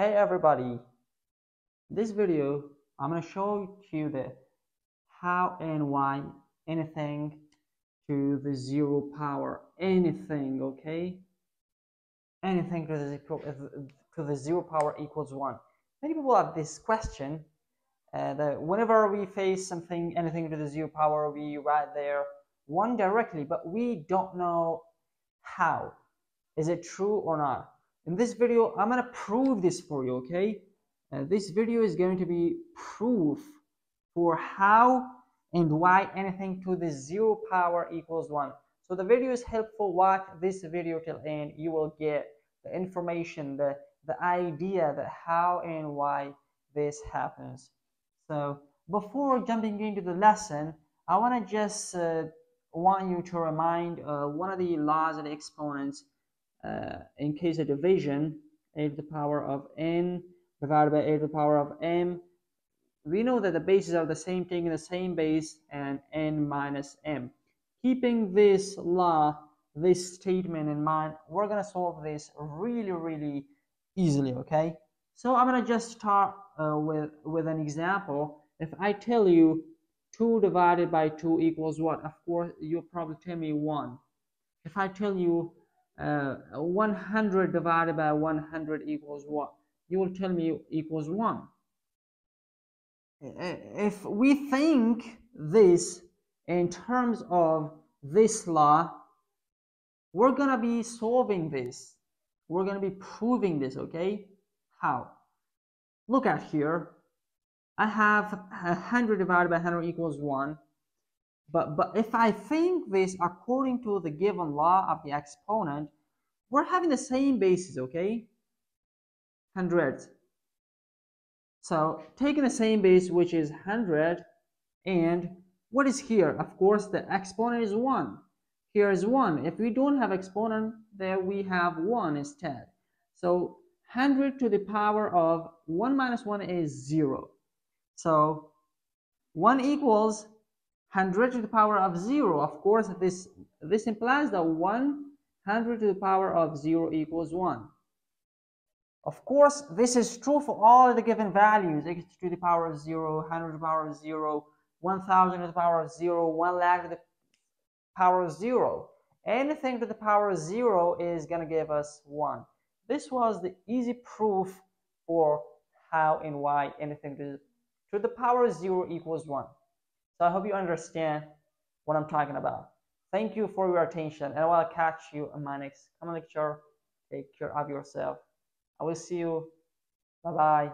Hey everybody! This video I'm gonna show you the how and why anything to the zero power. Anything okay? Anything to the to the zero power equals one. Many people have this question uh, that whenever we face something anything to the zero power we write there one directly but we don't know how. Is it true or not in this video i'm to prove this for you okay? Uh, this video is going to be proof for how and why anything to the zero power equals one. So the video is helpful. Watch this video till end. You will get the information the the idea that how and why this happens. So before jumping into the lesson i want to just uh, want you to remind uh, one of the laws the exponents in case of division, a to the power of n divided by a to the power of m. We know that the bases are the same thing in the same base and n minus m. Keeping this law, this statement in mind, we're going to solve this really, really easily, okay? So I'm going to just start uh, with, with an example. If I tell you 2 divided by 2 equals what? Of course, you'll probably tell me 1. If I tell you uh, 100 divided by 100 equals what? You will tell me equals 1. If we think this in terms of this law, we're going to be solving this. We're going to be proving this, okay? How? Look at here. I have 100 divided by 100 equals 1. But, but if I think this according to the given law of the exponent, we're having the same basis, okay? 100. So taking the same base, which is 100, and what is here? Of course, the exponent is 1. Here is 1. If we don't have exponent, there we have 1 instead. So 100 to the power of 1 minus 1 is 0. So 1 equals 100 to the power of 0. Of course, this, this implies that 100 to the power of 0 equals 1. Of course, this is true for all the given values, x to the power of 0, 100 to the power of 0, 1000 to the power of 0, 1 lakh to the power of 0. Anything to the power of 0 is going to give us 1. This was the easy proof for how and why anything to, to the power of 0 equals 1. So I hope you understand what I'm talking about. Thank you for your attention, and I will catch you in my next comment lecture. Take care of yourself. I will see you. Bye bye.